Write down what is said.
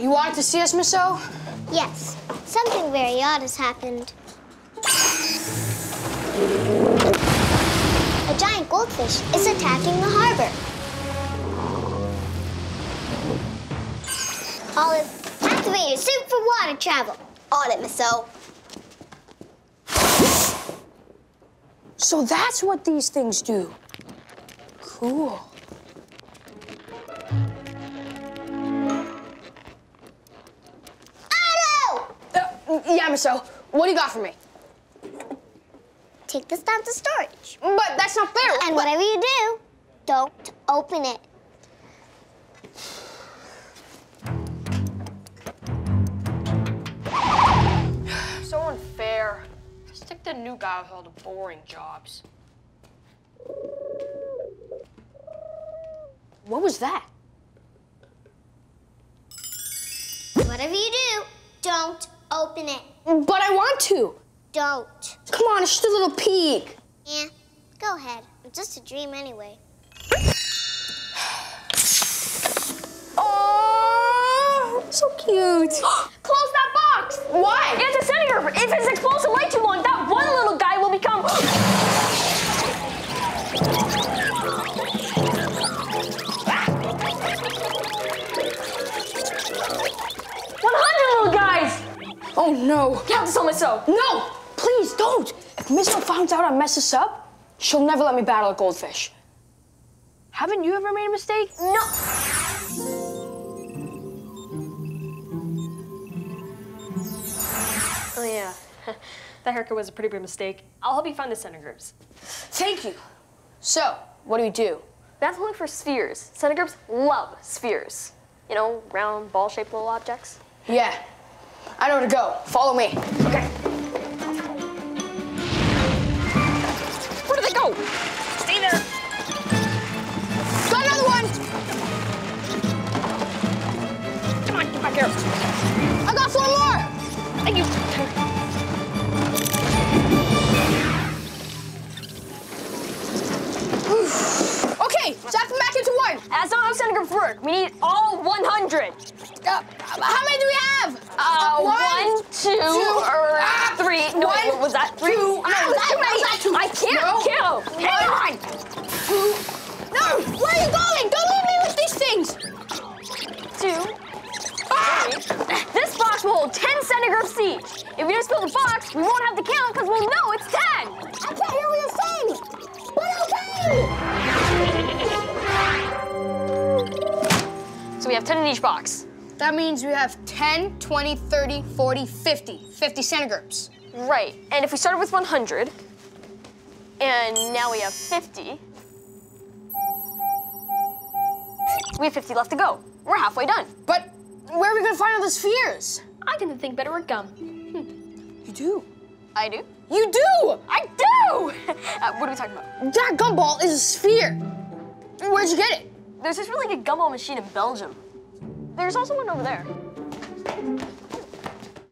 You wanted to see us, Miss O? Yes, something very odd has happened. A giant goldfish is attacking the harbor. Olive, activate your suit for water travel. On it, Miss O. So that's what these things do. Cool. Yeah, O. What do you got for me? Take this down to storage. But that's not fair. And whatever you do, don't open it. So unfair. Stick the new guy with all the boring jobs. What was that? Whatever you do, don't open it. But I want to. Don't. Come on, it's just a little peek. Yeah, go ahead. It's just a dream anyway. Oh, so cute. Close that box! Why? It's a disintegrator. If it's exposed to light too no. Count this on myself. No, please don't. If Miss finds out I mess this up, she'll never let me battle a goldfish. Haven't you ever made a mistake? No. Oh, yeah. that haircut was a pretty big mistake. I'll help you find the centigrades. Thank you. So, what do we do? We have to look for spheres. Centigrades love spheres. You know, round, ball-shaped little objects. Yeah, I know where to go. Follow me. Okay. Where do they go? Stay there. Got another one. Come on, get back here. I got four more. Thank you. Okay, zap them back into one. That's not how centigrades work. We need all 100. Uh, how many do we have? Uh, one, one, two, two, or ah, three. No, one, what was that? Three? two, no, too no, many. that's too- I can't no. count. Hang on. Two. No, where are you going? Don't leave me with these things. Two. Ah! This box will hold 10 centigrades each. If you just fill the box, we won't have to count because we'll know it's 10. I can't hear what you're saying. But okay. So we have 10 in each box. That means we have 10, 20, 30, 40, 50. 50 centigrams. Right. And if we started with 100, and now we have 50, we have 50 left to go. We're halfway done. But where are we gonna find all the spheres? I can think better with gum. You do. I do. You do! I do! Uh, what are we talking about? That gumball is a sphere. Where'd you get it? There's this really good gumball machine in Belgium. There's also one over there.